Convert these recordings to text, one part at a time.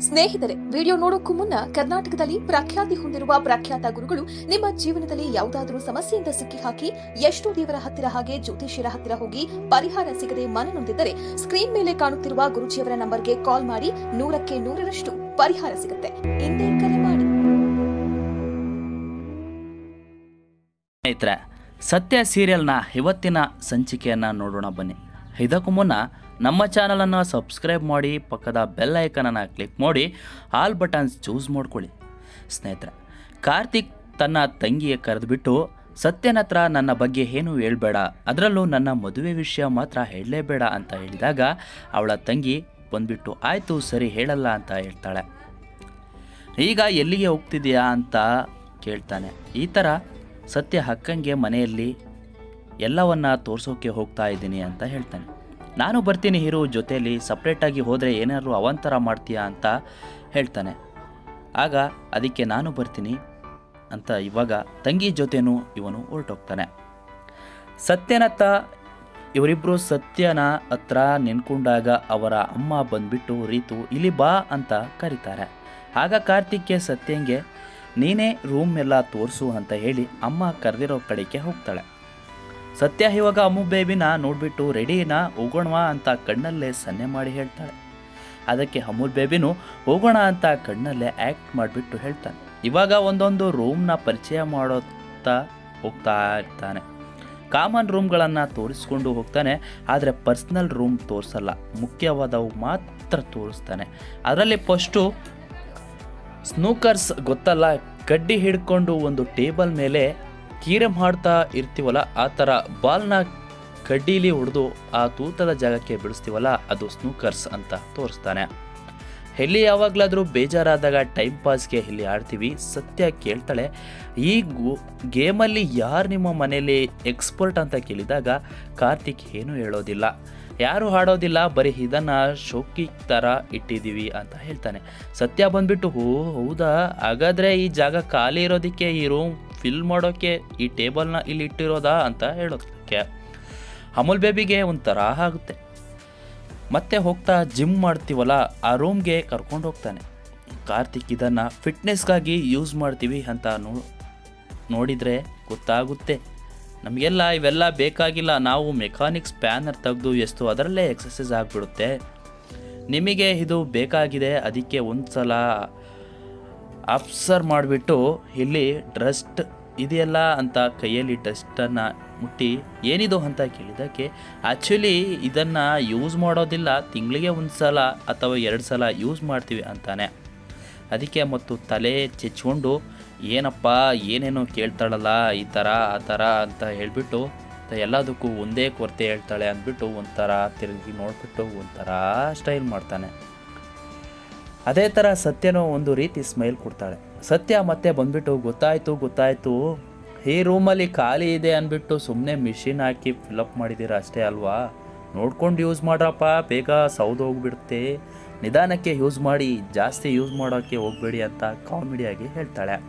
ಸ್ನೇಹಿತರೆ, ವಿಡಿಯೋ ನೋಡೋಕ್ಕೂ ಮುನ್ನ ಕರ್ನಾಟಕದಲ್ಲಿ ಪ್ರಖ್ಯಾತಿ ಹೊಂದಿರುವ ಪ್ರಖ್ಯಾತ ಗುರುಗಳು ನಿಮ್ಮ ಜೀವನದಲ್ಲಿ ಯಾವುದಾದರೂ ಸಮಸ್ಯೆಯಿಂದ ಸಿಕ್ಕಿಹಾಕಿ ಎಷ್ಟೋ ದೇವರ ಹತ್ತಿರ ಹಾಗೆ ಜ್ಯೋತಿಷ್ಯರ ಹತ್ತಿರ ಹೋಗಿ ಪರಿಹಾರ ಸಿಗದೆ ಮನನೊಂದಿದ್ದರೆ ಸ್ಕ್ರೀನ್ ಮೇಲೆ ಕಾಣುತ್ತಿರುವ ಗುರುಜಿಯವರ ನಂಬರ್ಗೆ ಕಾಲ್ ಮಾಡಿ ನೂರಕ್ಕೆ ನೂರರಷ್ಟು ಪರಿಹಾರ ಸಿಗುತ್ತೆ. ಇಂದೇ ಕರೆ ಮಾಡಿ. ಸ್ನೇಹಿತರೆ, ಸತ್ಯ ಸೀರಿಯಲ್ನ ಇವತ್ತಿನ ಸಂಚಿಕೆಯನ್ನು ನೋಡೋಣ ಬನ್ನಿ. ಇದಕ್ಕೂ ಮುನ್ನ ನಮ್ಮ ಚಾನಲನ್ನು ಸಬ್ಸ್ಕ್ರೈಬ್ ಮಾಡಿ, ಪಕ್ಕದ ಬೆಲ್ ಐಕನನ್ನು ಕ್ಲಿಕ್ ಮಾಡಿ, ಆಲ್ ಬಟನ್ಸ್ ಚೂಸ್ ಮಾಡ್ಕೊಳ್ಳಿ. ಸ್ನೇಹಿತರೆ, ಕಾರ್ತಿಕ್ ತನ್ನ ತಂಗಿಯ ಕರೆದುಬಿಟ್ಟು, ಸತ್ಯನ ಹತ್ರ ನನ್ನ ಬಗ್ಗೆ ಏನು ಹೇಳಬೇಡ, ಅದರಲ್ಲೂ ನನ್ನ ಮದುವೆ ವಿಷಯ ಮಾತ್ರ ಹೇಳಲೇಬೇಡ ಅಂತ ಹೇಳಿದಾಗ, ಅವಳ ತಂಗಿ ಬಂದ್ಬಿಟ್ಟು, ಆಯಿತು, ಸರಿ, ಹೇಳಲ್ಲ ಅಂತ ಹೇಳ್ತಾಳೆ. ಈಗ ಎಲ್ಲಿಗೆ ಹೋಗ್ತಿದೆಯಾ ಅಂತ ಕೇಳ್ತಾನೆ. ಈ ಥರ ಸತ್ಯ ಹಕ್ಕಂಗೆ ಮನೆಯಲ್ಲಿ ಎಲ್ಲವನ್ನ ತೋರಿಸೋಕೆ ಹೋಗ್ತಾ ಇದ್ದೀನಿ ಅಂತ ಹೇಳ್ತಾನೆ. ನಾನು ಬರ್ತೀನಿ ಹೀರೋ ಜೊತೆಯಲ್ಲಿ ಸಪ್ರೇಟಾಗಿ ಹೋದರೆ ಏನಾದರೂ ಅವಾಂತರ ಮಾಡ್ತೀಯಾ ಅಂತ ಹೇಳ್ತಾನೆ. ಆಗ ಅದಕ್ಕೆ ನಾನು ಬರ್ತೀನಿ ಅಂತ ಇವಾಗ ತಂಗಿ ಜೊತೆನೂ ಇವನು ಹೊರಟೋಗ್ತಾನೆ. ಸತ್ಯನತ್ತ ಇವರಿಬ್ಬರು ಸತ್ಯನ ಹತ್ರ ನೆನ್ಕೊಂಡಾಗ ಅವರ ಅಮ್ಮ ಬಂದ್ಬಿಟ್ಟು, ರೀತು, ಇಲ್ಲಿ ಬಾ ಅಂತ ಕರೀತಾರೆ. ಆಗ ಕಾರ್ತಿಕ್ಗೆ ಸತ್ಯಂಗೆ, ನೀನೇ ರೂಮ್ ಎಲ್ಲ ತೋರಿಸು ಅಂತ ಹೇಳಿ ಅಮ್ಮ ಕರೆದಿರೋ ಕಡೆಗೆ ಹೋಗ್ತಾಳೆ. ಸತ್ಯ ಇವಾಗ ಅಮ್ಮು ಬೇಬಿನ ನೋಡ್ಬಿಟ್ಟು ರೆಡಿನಾ ಹೋಗೋಣವಾ ಅಂತ ಕಣ್ಣಲ್ಲೇ ಸನ್ನೆ ಮಾಡಿ ಹೇಳ್ತಾಳೆ. ಅದಕ್ಕೆ ಅಮೂಲ್ ಬೇಬಿನೂ ಹೋಗೋಣ ಅಂತ ಕಣ್ಣಲ್ಲೇ ಆ್ಯಕ್ಟ್ ಮಾಡಿಬಿಟ್ಟು ಹೇಳ್ತಾನೆ. ಇವಾಗ ಒಂದೊಂದು ರೂಮ್ನ ಪರಿಚಯ ಮಾಡೋತ್ತಾ ಹೋಗ್ತಾ ಇರ್ತಾನೆ. ಕಾಮನ್ ರೂಮ್ಗಳನ್ನು ತೋರಿಸ್ಕೊಂಡು ಹೋಗ್ತಾನೆ, ಆದರೆ ಪರ್ಸ್ನಲ್ ರೂಮ್ ತೋರಿಸಲ್ಲ. ಮುಖ್ಯವಾದವು ಮಾತ್ರ ತೋರಿಸ್ತಾನೆ. ಅದರಲ್ಲಿ ಫಸ್ಟು ಸ್ನೂಕರ್ಸ್ ಗೊತ್ತಲ್ಲ, ಕಡ್ಡಿ ಹಿಡ್ಕೊಂಡು ಒಂದು ಟೇಬಲ್ ಮೇಲೆ ಕೀರೆ ಮಾಡ್ತಾ ಇರ್ತೀವಲ್ಲ, ಆ ಥರ ಬಾಲ್ನ ಕಡ್ಡೀಲಿ ಹೊಡೆದು ಆ ತೂತದ ಜಾಗಕ್ಕೆ ಬಿಡಿಸ್ತೀವಲ್ಲ, ಅದು ಸ್ನೂಕರ್ಸ್ ಅಂತ ತೋರಿಸ್ತಾನೆ. ಎಲ್ಲಿ ಯಾವಾಗಲಾದರೂ ಬೇಜಾರಾದಾಗ ಟೈಮ್ ಪಾಸ್ಗೆ ಇಲ್ಲಿ ಆಡ್ತೀವಿ. ಸತ್ಯ ಕೇಳ್ತಾಳೆ, ಈ ಗೇಮಲ್ಲಿ ಯಾರು ನಿಮ್ಮ ಮನೆಯಲ್ಲಿ ಎಕ್ಸ್ಪರ್ಟ್ ಅಂತ ಕೇಳಿದಾಗ ಕಾರ್ತಿಕ್ ಏನೂ ಹೇಳೋದಿಲ್ಲ. ಯಾರು ಹಾಡೋದಿಲ್ಲ, ಬರೀ ಇದನ್ನು ಶೋಕಿ ಥರ ಇಟ್ಟಿದ್ದೀವಿ ಅಂತ ಹೇಳ್ತಾನೆ. ಸತ್ಯ ಬಂದ್ಬಿಟ್ಟು, ಓ, ಹೌದಾ? ಹಾಗಾದರೆ ಈ ಜಾಗ ಖಾಲಿ ಇರೋದಕ್ಕೆ ಈ ರೂಮ್ ಫಿಲ್ ಮಾಡೋಕ್ಕೆ ಈ ಟೇಬಲ್ನ ಇಲ್ಲಿ ಇಟ್ಟಿರೋದಾ ಅಂತ ಹೇಳೋದಕ್ಕೆ ಅಮುಲ್ ಬೇಬಿಗೆ ಒಂಥರ ಆಗುತ್ತೆ. ಮತ್ತೆ ಹೋಗ್ತಾ ಜಿಮ್ ಮಾಡ್ತೀವಲ್ಲ, ಆ ರೂಮ್ಗೆ ಕರ್ಕೊಂಡು ಹೋಗ್ತಾನೆ. ಕಾರ್ತಿಕ್ ಇದನ್ನು ಫಿಟ್ನೆಸ್ಗಾಗಿ ಯೂಸ್ ಮಾಡ್ತೀವಿ ಅಂತ ನೋ, ನೋಡಿದರೆ ಗೊತ್ತಾಗುತ್ತೆ. ನಮಗೆಲ್ಲ ಇವೆಲ್ಲ ಬೇಕಾಗಿಲ್ಲ, ನಾವು ಮೆಕ್ಯಾನಿಕ್ ಸ್ಪ್ಯಾನರ್ ತೆಗೆದು ಎಷ್ಟು ಅದರಲ್ಲೇ ಎಕ್ಸಸೈಸ್ ಆಗಿಬಿಡುತ್ತೆ. ನಿಮಗೆ ಇದು ಬೇಕಾಗಿದೆ, ಅದಕ್ಕೆ ಒಂದು ಸಲ ಅಬ್ಸರ್ವ್ ಮಾಡಿಬಿಟ್ಟು ಇಲ್ಲಿ ಡ್ರಸ್ಟ್ ಇದೆಯಲ್ಲ ಅಂತ ಕೈಯಲ್ಲಿ ಡಸ್ಟನ್ನು ಮುಟ್ಟಿ ಏನಿದು ಅಂತ ಕೇಳಿದ್ದಕ್ಕೆ ಆ್ಯಕ್ಚುಲಿ ಇದನ್ನು ಯೂಸ್ ಮಾಡೋದಿಲ್ಲ, ತಿಂಗಳಿಗೆ ಒಂದು ಸಲ ಅಥವಾ ಎರಡು ಸಲ ಯೂಸ್ ಮಾಡ್ತೀವಿ ಅಂತಾನೆ. ಅದಕ್ಕೆ ಮತ್ತು ತಲೆ ಚೆಚ್ಕೊಂಡು, ಏನಪ್ಪ, ಏನೇನೋ ಕೇಳ್ತಾಳಲ್ಲ, ಈ ಥರ, ಆ ಥರ ಅಂತ ಹೇಳಿಬಿಟ್ಟು ಎಲ್ಲದಕ್ಕೂ ಒಂದೇ ಕೊರತೆ ಹೇಳ್ತಾಳೆ ಅಂದ್ಬಿಟ್ಟು ಒಂಥರ ತಿರುಗಿ ನೋಡಿಬಿಟ್ಟು ಒಂಥರ ಸ್ಟೈಲ್ ಮಾಡ್ತಾನೆ. ಅದೇ ಥರ ಸತ್ಯನೂ ಒಂದು ರೀತಿ ಸ್ಮೈಲ್ ಕೊಡ್ತಾಳೆ. ಸತ್ಯ ಮತ್ತೆ ಬಂದ್ಬಿಟ್ಟು, ಗೊತ್ತಾಯಿತು ಗೊತ್ತಾಯಿತು. ಈ ರೂಮಲ್ಲಿ ಖಾಲಿ ಇದೆ ಅಂದ್ಬಿಟ್ಟು ಸುಮ್ಮನೆ ಮಿಷಿನ್ ಹಾಕಿ ಫಿಲಪ್ ಮಾಡಿದ್ದೀರ ಅಷ್ಟೇ ಅಲ್ವಾ? ನೋಡ್ಕೊಂಡು ಯೂಸ್ ಮಾಡ್ರಪ್ಪ. ಬೇಗ ಸೌದು ಹೋಗ್ಬಿಡುತ್ತೆ. ನಿಧಾನಕ್ಕೆ ಯೂಸ್ ಮಾಡಿ, ಜಾಸ್ತಿ ಯೂಸ್ ಮಾಡೋಕ್ಕೆ ಹೋಗಬೇಡಿ ಅಂತ ಕಾಮಿಡಿಯಾಗಿ ಹೇಳ್ತಾಳೆ.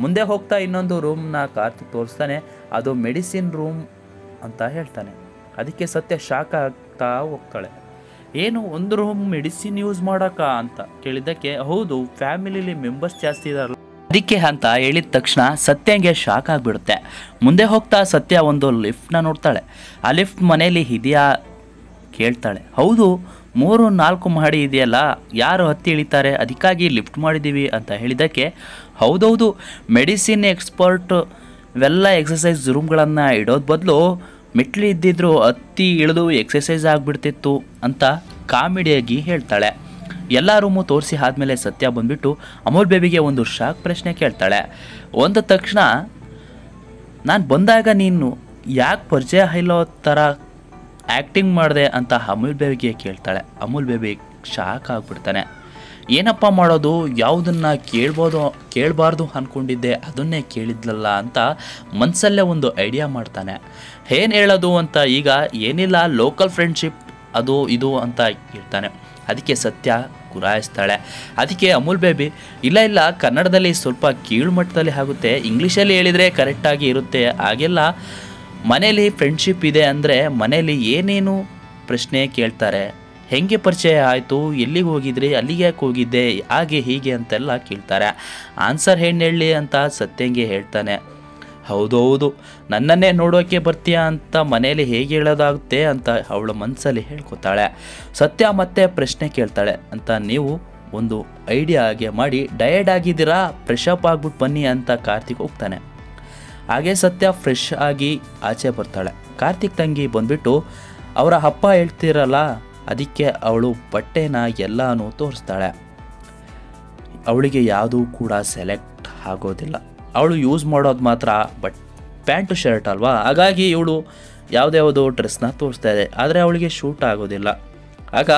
ಮುಂದೆ ಹೋಗ್ತಾ ಇನ್ನೊಂದು ರೂಮ್ನ ಕಾರ್ತು ತೋರಿಸ್ತಾನೆ. ಅದು ಮೆಡಿಸಿನ್ ರೂಮ್ ಅಂತ ಹೇಳ್ತಾನೆ. ಅದಕ್ಕೆ ಸತ್ಯ ಶಾಕ್ ಆಗ್ತಾ ಹೋಗ್ತಾಳೆ. ಏನು ಒಂದು ರೂಮ್ ಮೆಡಿಸಿನ್ ಯೂಸ್ ಮಾಡಕ ಅಂತ ಕೇಳಿದ್ದಕ್ಕೆ, ಹೌದು ಫ್ಯಾಮಿಲಿಲಿ ಮೆಂಬರ್ಸ್ ಜಾಸ್ತಿ ಇದಾರಲ್ಲ. ಅದಕ್ಕೆ ಅಂತ ಹೇಳಿದ ತಕ್ಷಣ ಸತ್ಯಂಗೆ ಶಾಕ್ ಆಗಿಬಿಡುತ್ತೆ. ಮುಂದೆ ಹೋಗ್ತಾ ಸತ್ಯ ಒಂದು ಲಿಫ್ಟ್ನ ನೋಡ್ತಾಳೆ. ಆ ಲಿಫ್ಟ್ ಮನೇಲಿ ಇದೆಯಾ? ಕೇಳ್ತಾಳೆ. ಹೌದು, ಮೂರು ನಾಲ್ಕು ಮಹಡಿ ಇದೆಯಲ್ಲ, ಯಾರು ಹತ್ತಿ ಇಳಿತಾರೆ? ಅದಕ್ಕಾಗಿ ಲಿಫ್ಟ್ ಮಾಡಿದ್ದೀವಿ ಅಂತ ಹೇಳಿದ್ದಕ್ಕೆ, ಹೌದೌದು ಮೆಡಿಸಿನ್ ಎಕ್ಸ್ಪರ್ಟ್ ಇವೆಲ್ಲ ಎಕ್ಸಸೈಸ್ ರೂಮ್ಗಳನ್ನು ಇಡೋದು ಬದಲು ಮೆಟ್ಲು ಇದ್ದಿದ್ರು ಹತ್ತಿ ಇಳಿದು ಎಕ್ಸಸೈಸ್ ಆಗಿಬಿಡ್ತಿತ್ತು ಅಂತ ಕಾಮಿಡಿಯಾಗಿ ಹೇಳ್ತಾಳೆ. ಎಲ್ಲ ರೂಮು ತೋರಿಸಿ ಆದಮೇಲೆ ಸತ್ಯ ಬಂದ್ಬಿಟ್ಟು ಅಮೋಲ್ ಬೇಬಿಗೆ ಒಂದು ಶಾಕ್ ಪ್ರಶ್ನೆ ಕೇಳ್ತಾಳೆ. ಒಂದ ತಕ್ಷಣ, ನಾನು ಬಂದಾಗ ನೀನು ಯಾಕೆ ಪರಿಚಯ ಇಲ್ಲೋ ಥರ ಆ್ಯಕ್ಟಿಂಗ್ ಮಾಡಿದೆ? ಅಂತ ಅಮೂಲ್ ಬೇಬಿಗೆ ಕೇಳ್ತಾಳೆ. ಅಮೂಲ್ ಬೇಬಿ ಶಾಕ್ ಆಗಿಬಿಡ್ತಾನೆ. ಏನಪ್ಪ ಮಾಡೋದು, ಯಾವುದನ್ನು ಕೇಳ್ಬೋದು, ಕೇಳಬಾರ್ದು ಅಂದ್ಕೊಂಡಿದ್ದೆ ಅದನ್ನೇ ಕೇಳಿದ್ಲಲ್ಲ ಅಂತ ಮನಸ್ಸಲ್ಲೇ ಒಂದು ಐಡಿಯಾ ಮಾಡ್ತಾನೆ. ಏನು ಹೇಳೋದು ಅಂತ ಈಗ ಏನಿಲ್ಲ ಲೋಕಲ್ ಫ್ರೆಂಡ್ಶಿಪ್ ಅದು ಇದು ಅಂತ ಹೇಳ್ತಾನೆ. ಅದಕ್ಕೆ ಸತ್ಯ ಗುರಾಯಿಸ್ತಾಳೆ. ಅದಕ್ಕೆ ಅಮೂಲ್ ಬೇಬಿ ಇಲ್ಲ ಇಲ್ಲ, ಕನ್ನಡದಲ್ಲಿ ಸ್ವಲ್ಪ ಕೀಳು ಮಟ್ಟದಲ್ಲಿ ಆಗುತ್ತೆ, ಇಂಗ್ಲೀಷಲ್ಲಿ ಹೇಳಿದರೆ ಕರೆಕ್ಟಾಗಿ ಇರುತ್ತೆ, ಹಾಗೆಲ್ಲ ಮನೇಲಿ ಫ್ರೆಂಡ್ಶಿಪ್ ಇದೆ ಅಂದರೆ ಮನೇಲಿ ಏನೇನು ಪ್ರಶ್ನೆ ಕೇಳ್ತಾರೆ ಹೆಂಗೆ ಪರಿಚಯ ಆಯಿತು, ಎಲ್ಲಿಗೆ ಹೋಗಿದ್ರಿ, ಅಲ್ಲಿಗೆ ಯಾಕೆ ಹೋಗಿದ್ದೆ, ಹಾಗೆ ಹೀಗೆ ಅಂತೆಲ್ಲ ಕೇಳ್ತಾರೆ. ಆನ್ಸರ್ ಹೆಣ್ಣು ಹೇಳಿ ಅಂತ ಸತ್ಯಂಗೆ ಹೇಳ್ತಾನೆ. ಹೌದು ಹೌದು ನನ್ನನ್ನೇ ನೋಡೋಕೆ ಬರ್ತೀಯಾ ಅಂತ ಮನೆಯಲ್ಲಿ ಹೇಗೆ ಹೇಳೋದಾಗುತ್ತೆ ಅಂತ ಅವಳ ಮನಸ್ಸಲ್ಲಿ ಹೇಳ್ಕೊತಾಳೆ. ಸತ್ಯ ಮತ್ತೆ ಪ್ರಶ್ನೆ ಕೇಳ್ತಾಳೆ, ಅಂತ ನೀವು ಒಂದು ಐಡಿಯಾ ಹಾಗೆ ಮಾಡಿ, ಡಯಟ್ ಆಗಿದ್ದೀರಾ, ಫ್ರೆಶ್ ಅಪ್ ಆಗ್ಬಿಟ್ಟು ಬನ್ನಿ ಅಂತ ಕಾರ್ತಿಕ್ ಹೋಗ್ತಾನೆ. ಹಾಗೆ ಸತ್ಯ ಫ್ರೆಶ್ ಆಗಿ ಆಚೆ ಬರ್ತಾಳೆ. ಕಾರ್ತಿಕ್ ತಂಗಿ ಬಂದುಬಿಟ್ಟು, ಅವರ ಅಪ್ಪ ಹೇಳ್ತಿರಲ್ಲ ಅದಕ್ಕೆ ಅವಳು ಬಟ್ಟೆನ ಎಲ್ಲನೂ ತೋರಿಸ್ತಾಳೆ. ಅವಳಿಗೆ ಯಾವುದೂ ಕೂಡ ಸೆಲೆಕ್ಟ್ ಆಗೋದಿಲ್ಲ. ಅವಳು ಯೂಸ್ ಮಾಡೋದು ಮಾತ್ರ ಬಟ್ ಪ್ಯಾಂಟು ಶರ್ಟ್ ಅಲ್ವಾ? ಹಾಗಾಗಿ ಇವಳು ಯಾವುದ್ಯಾವುದೋ ಡ್ರೆಸ್ನ ತೋರಿಸ್ತಾ ಇದೆ. ಆದರೆ ಅವಳಿಗೆ ಶೂಟ್ ಆಗೋದಿಲ್ಲ. ಆಗ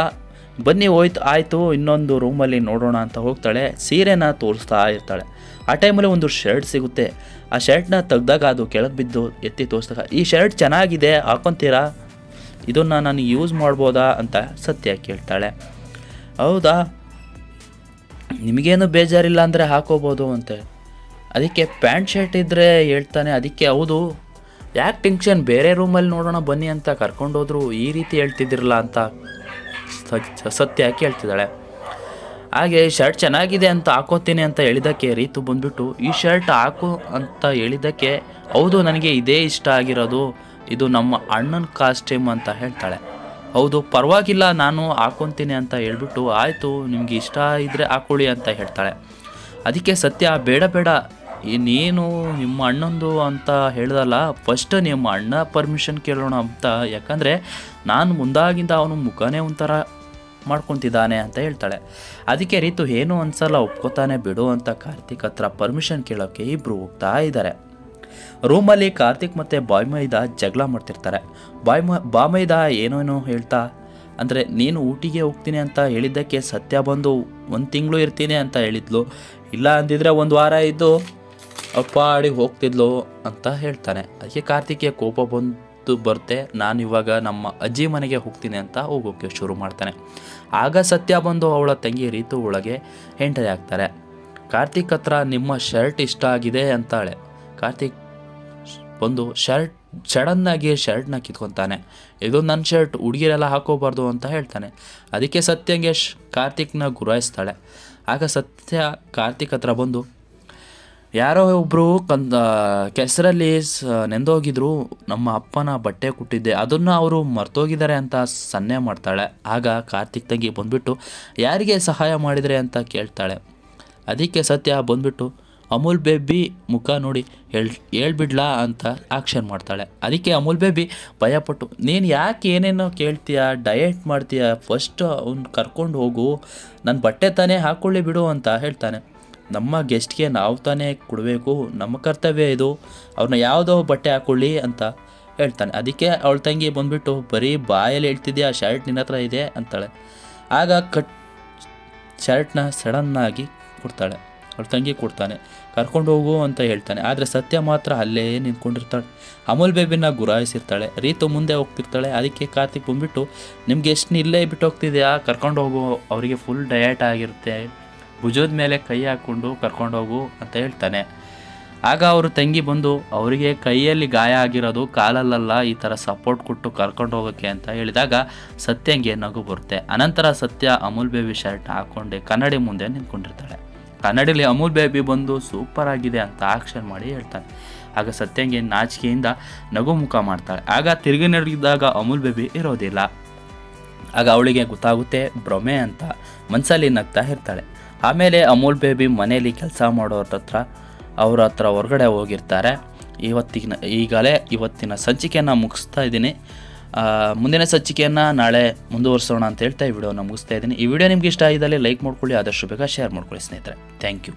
ಬನ್ನಿ ಹೋಯ್ತು, ಆಯಿತು, ಇನ್ನೊಂದು ರೂಮಲ್ಲಿ ನೋಡೋಣ ಅಂತ ಹೋಗ್ತಾಳೆ. ಸೀರೆನ ತೋರಿಸ್ತಾ ಇರ್ತಾಳೆ. ಆ ಟೈಮಲ್ಲಿ ಒಂದು ಶರ್ಟ್ ಸಿಗುತ್ತೆ. ಆ ಶರ್ಟ್ನ ತೆಗ್ದಾಗ ಅದು ಕೆಳಗೆ ಬಿದ್ದು ಎತ್ತಿ ತೋರಿಸ್ದಾಗ, ಈ ಶರ್ಟ್ ಚೆನ್ನಾಗಿದೆ, ಹಾಕೊತೀರಾ? ಇದನ್ನು ನಾನು ಯೂಸ್ ಮಾಡ್ಬೋದಾ ಅಂತ ಸತ್ಯ ಕೇಳ್ತಾಳೆ. ಹೌದಾ? ನಿಮಗೇನು ಬೇಜಾರಿಲ್ಲ ಅಂದರೆ ಹಾಕೋಬೋದು ಅಂತೆ. ಅದಕ್ಕೆ ಪ್ಯಾಂಟ್ ಶರ್ಟ್ ಇದ್ದರೆ ಹೇಳ್ತಾನೆ, ಅದಕ್ಕೆ ಹೌದು. ಯಾಕೆ ಟೆನ್ಷನ್ ಬೇರೆ ರೂಮಲ್ಲಿ ನೋಡೋಣ, ಬನ್ನಿ ಅಂತ ಕರ್ಕೊಂಡೋದ್ರು ಈ ರೀತಿ ಹೇಳ್ತಿದ್ದಿರಲ್ಲ ಅಂತ ಸತ್ಯ ಕೇಳ್ತಿದ್ದಾಳೆ. ಹಾಗೆ ಶರ್ಟ್ ಚೆನ್ನಾಗಿದೆ ಅಂತ ಹಾಕೋತೀನಿ ಅಂತ ಹೇಳಿದ್ದಕ್ಕೆ ರೀತು ಬಂದುಬಿಟ್ಟು, ಈ ಶರ್ಟ್ ಹಾಕು ಅಂತ ಹೇಳಿದ್ದಕ್ಕೆ, ಹೌದು, ನನಗೆ ಇದೇ ಇಷ್ಟ ಆಗಿರೋದು. ಇದು ನಮ್ಮ ಅಣ್ಣನ ಕಾಸ್ಟ್ಯೂಮ್ ಅಂತ ಹೇಳ್ತಾಳೆ. ಹೌದು, ಪರವಾಗಿಲ್ಲ, ನಾನು ಹಾಕೊತೀನಿ ಅಂತ ಹೇಳ್ಬಿಟ್ಟು, ಆಯಿತು, ನಿಮ್ಗೆ ಇಷ್ಟ ಇದ್ದರೆ ಹಾಕೊಳ್ಳಿ ಅಂತ ಹೇಳ್ತಾಳೆ. ಅದಕ್ಕೆ ಸತ್ಯ, ಬೇಡ ಬೇಡ. ಇನ್ನೇನು ನೀನು ನಿಮ್ಮ ಅಣ್ಣಂದು ಅಂತ ಹೇಳ್ದಲ್ಲ ಫಸ್ಟ್ ನಿಮ್ಮ ಅಣ್ಣ ಪರ್ಮಿಷನ್ ಕೇಳೋಣ ಅಂತ. ಯಾಕಂದರೆ, ನಾನು ಮುಂದಾಗಿಂದ ಅವನು ಮುಖನೇ ಒಂಥರ ಮಾಡ್ಕೊತಿದ್ದಾನೆ ಅಂತ ಹೇಳ್ತಾಳೆ. ಅದಕ್ಕೆ ರೀತು, ಏನು ಅನ್ಸಲ್ಲ, ಒಪ್ಕೋತಾನೆ, ಬಿಡು ಅಂತ ಕಾರ್ತಿಕ್ ಹತ್ರ ಪರ್ಮಿಷನ್ ಕೇಳೋಕ್ಕೆ ಇಬ್ಬರು ಹೋಗ್ತಾ ಇದ್ದಾರೆ ರೂಮಲ್ಲಿ ಕಾರ್ತಿಕ್ ಮತ್ತು ಬಾಯ್ಮೈದ ಜಗಳ ಮಾಡ್ತಿರ್ತಾರೆ. ಬಾಯ್ಮ, ಬಾಮೈದ ಏನೇನೋ ಹೇಳ್ತಾ, ಅಂದರೆ ನೀನು ಊಟಿಗೆ ಹೋಗ್ತೀನಿ ಅಂತ ಹೇಳಿದ್ದಕ್ಕೆ ಸತ್ಯ ಬಂದು ಒಂದು ತಿಂಗಳು ಇರ್ತೀನಿ ಅಂತ ಹೇಳಿದ್ಲು. ಇಲ್ಲ ಅಂದಿದ್ರೆ ಒಂದು ವಾರ ಇದ್ದು ಅಪ್ಪ ಅಪ್ಪಾಡಿ ಹೋಗ್ತಿದ್ಲು ಅಂತ ಹೇಳ್ತಾನೆ. ಅದಕ್ಕೆ ಕಾರ್ತಿಕ್ಗೆ ಕೋಪ ಬಂದು ಬರುತ್ತೆ, ನಾನು ಇವಾಗ ನಮ್ಮ ಅಜ್ಜಿ ಮನೆಗೆ ಹೋಗ್ತೀನಿ ಅಂತ ಹೋಗೋಕ್ಕೆ ಶುರು ಮಾಡ್ತಾನೆ. ಆಗ ಸತ್ಯ ಬಂದು ಅವಳ ತಂಗಿ ರೀತು ಒಳಗೆ ಎಂಟ್ರಿ ಆಗ್ತಾರೆ ಕಾರ್ತಿಕ್ ಹತ್ರ ನಿಮ್ಮ ಶರ್ಟ್ ಇಷ್ಟ ಆಗಿದೆ ಅಂತಾಳೆ. ಕಾರ್ತಿಕ್ ಬಂದು ಶರ್ಟ್ ಸಡನ್ನಾಗಿ ಶರ್ಟ್ನ ಕಿತ್ಕೊತಾನೆ. ಇದು ನನ್ನ ಶರ್ಟ್, ಹುಡುಗಿರೆಲ್ಲ ಹಾಕೋಬಾರ್ದು ಅಂತ ಹೇಳ್ತಾನೆ. ಅದಕ್ಕೆ ಸತ್ಯಂಗೆ ಶ್ ಕಾರ್ತಿಕ್ನ ಗುರಾಯಿಸ್ತಾಳೆ. ಆಗ ಸತ್ಯ ಕಾರ್ತಿಕ್ ಹತ್ರ ಬಂದು, ಯಾರೋ ಒಬ್ಬರು ಕಂದ, ಕೆಸರಲ್ಲಿ ನೆಂದೋಗಿದ್ರು. ನಮ್ಮ ಅಪ್ಪನ ಬಟ್ಟೆ ಕೊಟ್ಟಿದ್ದೆ. ಅದನ್ನು ಅವರು ಮರ್ತೋಗಿದ್ದಾರೆ ಅಂತ ಸನ್ನೆ ಮಾಡ್ತಾಳೆ. ಆಗ ಕಾರ್ತಿಕ್ ತಂಗಿ ಬಂದ್ಬಿಟ್ಟು, ಯಾರಿಗೆ ಸಹಾಯ ಮಾಡಿದರೆ? ಅಂತ ಕೇಳ್ತಾಳೆ. ಅದಕ್ಕೆ ಸತ್ಯ ಬಂದ್ಬಿಟ್ಟು ಅಮೂಲ್ ಬೇಬಿ ಮುಖ ನೋಡಿ ಹೇಳ್, ಹೇಳ್ಬಿಡ್ಲಾ ಅಂತ ಆಕ್ಷನ್ ಮಾಡ್ತಾಳೆ. ಅದಕ್ಕೆ ಅಮೂಲ್ ಬೇಬಿ ಭಯಪಟ್ಟು ನೀನು ಯಾಕೆ ಏನೇನೋ ಕೇಳ್ತೀಯ, ಡಯಟ್ ಮಾಡ್ತೀಯ, ಫಸ್ಟ್ ಅವ್ನು ಕರ್ಕೊಂಡು ಹೋಗು ನನ್ನ ಬಟ್ಟೆ ತಾನೇ ಹಾಕ್ಕೊಳ್ಳಿ ಬಿಡು ಅಂತ ಹೇಳ್ತಾನೆ. ನಮ್ಮ ಗೆಸ್ಟ್ಗೆ ನಾವು ತಾನೇ ಕೊಡಬೇಕು, ನಮ್ಮ ಕರ್ತವ್ಯ ಇದು ಅವ್ರನ್ನ ಯಾವುದೋ ಬಟ್ಟೆ ಹಾಕ್ಕೊಳ್ಳಿ ಅಂತ ಹೇಳ್ತಾನೆ. ಅದಕ್ಕೆ ಅವಳ ತಂಗಿ ಬಂದುಬಿಟ್ಟು, ಬರೀ ಬಾಯಲ್ಲಿ ಹೇಳ್ತಿದ್ಯಾ, ಶರ್ಟ್ ನಿನ್ನ ಹತ್ರ ಇದೆ? ಅಂತಾಳೆ. ಆಗ ಕಟ್, ಶರ್ಟ್ನ ಸಡನ್ನಾಗಿ ಕೊಡ್ತಾಳೆ. ಅವಳ ತಂಗಿ ಕೊಡ್ತಾನೆ, ಕರ್ಕೊಂಡು ಹೋಗು ಅಂತ ಹೇಳ್ತಾನೆ. ಆದರೆ ಸತ್ಯ ಮಾತ್ರ ಅಲ್ಲೇ ನಿಂತ್ಕೊಂಡಿರ್ತಾಳೆ. ಅಮೂಲ್ ಬೇಬಿನ ಗುರಾಯಿಸಿರ್ತಾಳೆ, ರೀತು ಮುಂದೆ ಹೋಗ್ತಿರ್ತಾಳೆ. ಅದಕ್ಕೆ ಕಾರ್ತಿಕ್ ಬಂದ್ಬಿಟ್ಟು, ನಿಮ್ಗೆ ಎಷ್ಟು ಇಲ್ಲೇ ಬಿಟ್ಟು ಹೋಗ್ತಿದ್ಯಾ? ಕರ್ಕೊಂಡು ಹೋಗು, ಅವರಿಗೆ ಫುಲ್ ಡಯಟ್ ಆಗಿರುತ್ತೆ. ಭುಜದ ಮೇಲೆ ಕೈ ಹಾಕ್ಕೊಂಡು ಕರ್ಕೊಂಡು ಹೋಗು, ಅಂತ ಹೇಳ್ತಾನೆ. ಆಗ ಅವರು ತಂಗಿ ಬಂದು, ಅವರಿಗೆ ಕೈಯಲ್ಲಿ ಗಾಯ ಆಗಿರೋದು, ಕಾಲಲ್ಲಲ್ಲ, ಈ ಥರ ಸಪೋರ್ಟ್ ಕೊಟ್ಟು ಕರ್ಕೊಂಡು ಹೋಗೋಕ್ಕೆ, ಅಂತ ಹೇಳಿದಾಗ ಸತ್ಯಂಗೆ ನಗು ಬರುತ್ತೆ. ಅನಂತರ ಸತ್ಯ ಅಮೂಲ್ ಬೇಬಿ ಶರ್ಟ್ ಹಾಕ್ಕೊಂಡೆ ಕನ್ನಡಿ ಮುಂದೆ ನಿಂತ್ಕೊಂಡಿರ್ತಾಳೆ. ಕನ್ನಡಿಲಿ ಅಮೂಲ್ ಬೇಬಿ ಬಂದು ಸೂಪರ್ ಆಗಿದೆ ಅಂತ ಆಕ್ಷನ್ ಮಾಡಿ ಹೇಳ್ತಾನೆ ಆಗ ಸತ್ಯಂಗೆ ನಾಚಿಕೆಯಿಂದ ನಗು ಮುಖ ಮಾಡ್ತಾಳೆ. ಆಗ ತಿರುಗಿ ನಡೆದಾಗ ಅಮೂಲ್ ಬೇಬಿ ಇರೋದಿಲ್ಲ. ಆಗ ಅವಳಿಗೆ ಗೊತ್ತಾಗುತ್ತೆ ಭ್ರಮೆ ಅಂತ ಮನಸ್ಸಲ್ಲಿ ನಗ್ತಾ ಇರ್ತಾಳೆ. ಆಮೇಲೆ ಅಮೂಲ್ ಬೇಬಿ ಮನೆಯಲ್ಲಿ ಕೆಲಸ ಮಾಡೋರ ಹತ್ರ, ಅವ್ರ ಹತ್ರ ಹೊರಗಡೆ ಹೋಗಿರ್ತಾರೆ. ಇವತ್ತಿನ ಈಗಲೇ ಇವತ್ತಿನ ಸಂಚಿಕೆಯನ್ನು ಮುಗಿಸ್ತಾ ಇದ್ದೀನಿ. ಮುಂದಿನ ಸಂಚಿಕೆಯನ್ನು ನಾಳೆ ಮುಂದುವರಿಸೋಣ ಅಂತ ಹೇಳ್ತಾ ಈ ವಿಡಿಯೋನ ಮುಗಿಸ್ತಾ ಇದ್ದೀನಿ. ಈ ವಿಡಿಯೋ ನಿಮ್ಗೆ ಇಷ್ಟ ಆಗಿದ್ದಲ್ಲಿ ಲೈಕ್ ಮಾಡ್ಕೊಳ್ಳಿ, ಆದಷ್ಟು ಬೇಗ ಶೇರ್ ಮಾಡ್ಕೊಳ್ಳಿ ಸ್ನೇಹಿತರೆ. Thank you.